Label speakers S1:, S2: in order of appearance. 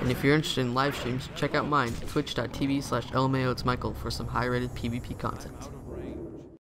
S1: And if you're interested in live streams, check out mine, twitch.tv slash lmaoitsmichael for some high-rated PvP content.